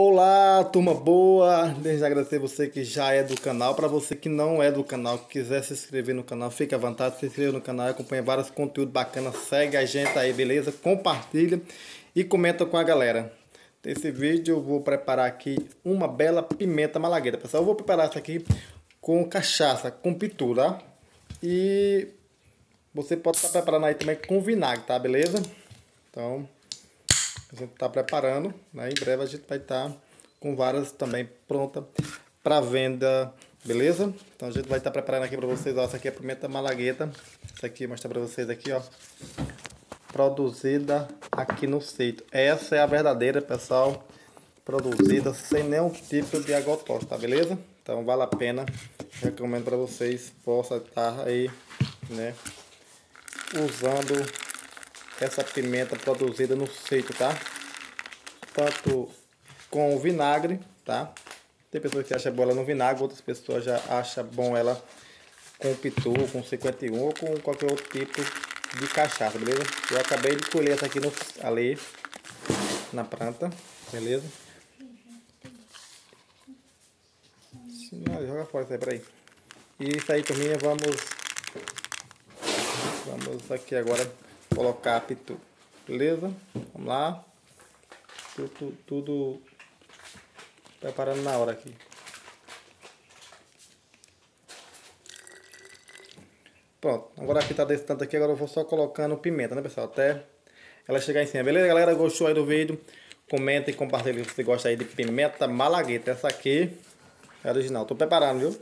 Olá, turma boa! Desde agradecer você que já é do canal. Para você que não é do canal, que quiser se inscrever no canal, fique à vontade, se inscreva no canal, acompanha vários conteúdos bacanas. Segue a gente aí, beleza? Compartilha e comenta com a galera. Nesse vídeo eu vou preparar aqui uma bela pimenta malagueta. Pessoal, eu vou preparar isso aqui com cachaça, com pitu, tá? E você pode estar preparando aí também com vinagre, tá? Beleza? Então, a gente está preparando, né? Em breve a gente vai estar tá com várias também pronta para venda, beleza? Então a gente vai estar tá preparando aqui para vocês, ó, essa aqui é a pimenta malagueta. Essa aqui, mostrar para vocês aqui, ó. Produzida aqui no sítio. Essa é a verdadeira, pessoal. Produzida sem nenhum tipo de agrotóxico, tá beleza? Então vale a pena. Recomendo para vocês possa estar aí, né? Usando essa pimenta produzida no sítio, tá? Tanto com vinagre, tá? Tem pessoas que acham boa ela no vinagre, outras pessoas já acham bom ela com pitu, com 51 ou com qualquer outro tipo de cachaça, beleza? Eu acabei de colher essa aqui no, ali na planta, beleza? Não, joga fora isso aí, peraí. E isso aí, turminha, vamos... Vamos aqui agora colocar pitu. Beleza? Vamos lá. Tudo, tudo preparando na hora aqui. Pronto, agora aqui tá desse tanto aqui, agora eu vou só colocando pimenta, né pessoal? Até ela chegar em cima, beleza galera? Gostou aí do vídeo? Comenta e compartilha se você gosta aí de pimenta malagueta. Essa aqui é original, tô preparando, viu?